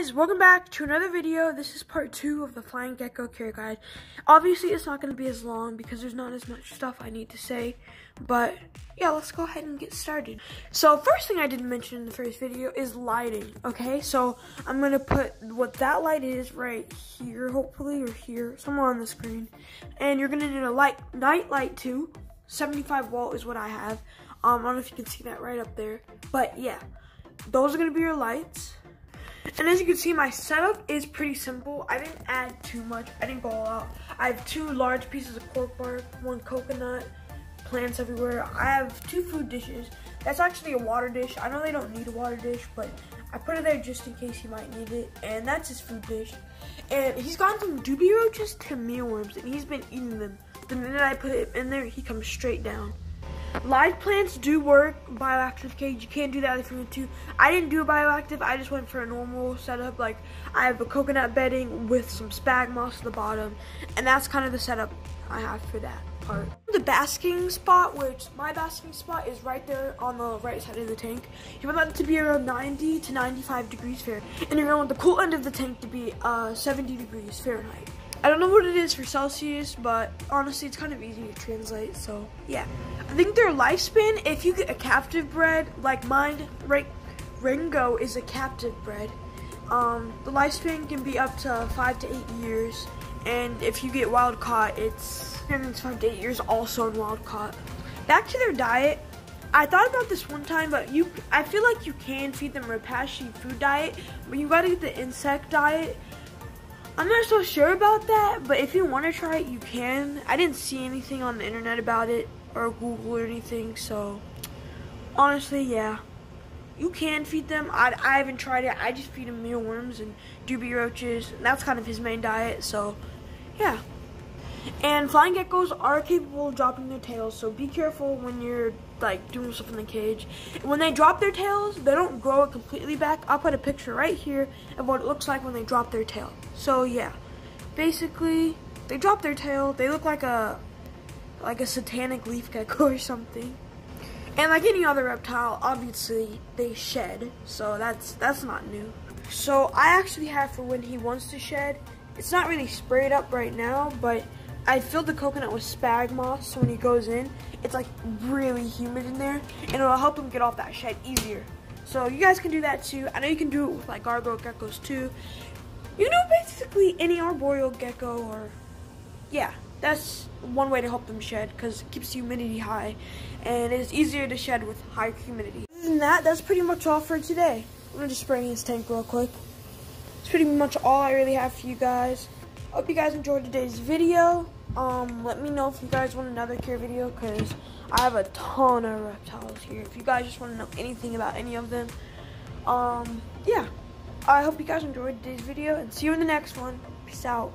guys, welcome back to another video. This is part two of the Flying Gecko Care Guide. Obviously, it's not going to be as long because there's not as much stuff I need to say. But, yeah, let's go ahead and get started. So, first thing I didn't mention in the first video is lighting, okay? So, I'm going to put what that light is right here, hopefully, or here, somewhere on the screen. And you're going to need a light, night light too. 75 volt is what I have. Um, I don't know if you can see that right up there. But, yeah, those are going to be your lights. And as you can see, my setup is pretty simple. I didn't add too much. I didn't go all out. I have two large pieces of cork bark, one coconut, plants everywhere. I have two food dishes. That's actually a water dish. I know they don't need a water dish, but I put it there just in case he might need it. And that's his food dish. And he's gone from dubia roaches to mealworms, and he's been eating them. The minute I put it in there, he comes straight down. Live plants do work bioactive cage. You can't do that if you want to. I didn't do a bioactive. I just went for a normal setup. Like I have a coconut bedding with some spag moss at the bottom, and that's kind of the setup I have for that part. The basking spot, which my basking spot is right there on the right side of the tank. You want that to be around 90 to 95 degrees Fahrenheit, and gonna want the cool end of the tank to be uh, 70 degrees Fahrenheit. I don't know what it is for Celsius, but honestly, it's kind of easy to translate, so yeah. I think their lifespan, if you get a captive bred, like mine, right, Ringo is a captive bred, um, the lifespan can be up to five to eight years, and if you get wild caught, it's, and it's five to eight years also in wild caught. Back to their diet, I thought about this one time, but you, I feel like you can feed them Repashy food diet, but you gotta get the insect diet, I'm not so sure about that, but if you want to try it, you can. I didn't see anything on the internet about it or Google or anything, so honestly, yeah. You can feed them. I, I haven't tried it. I just feed them mealworms and dubia roaches. That's kind of his main diet, so yeah. And flying geckos are capable of dropping their tails, so be careful when you're like doing stuff in the cage. When they drop their tails, they don't grow it completely back. I'll put a picture right here of what it looks like when they drop their tail. So yeah, basically they drop their tail. They look like a like a satanic leaf gecko or something. And like any other reptile, obviously they shed. So that's that's not new. So I actually have for when he wants to shed. It's not really sprayed up right now, but I filled the coconut with spag moss, so when he goes in, it's like really humid in there, and it'll help him get off that shed easier. So you guys can do that too. I know you can do it with like gargoyle geckos too. You know, basically any arboreal gecko or, yeah, that's one way to help them shed because it keeps humidity high, and it's easier to shed with high humidity. Other than that, that's pretty much all for today. I'm gonna just spray his tank real quick. It's pretty much all I really have for you guys. Hope you guys enjoyed today's video. Um, let me know if you guys want another care video because I have a ton of reptiles here. If you guys just want to know anything about any of them, um, yeah. I hope you guys enjoyed today's video and see you in the next one. Peace out.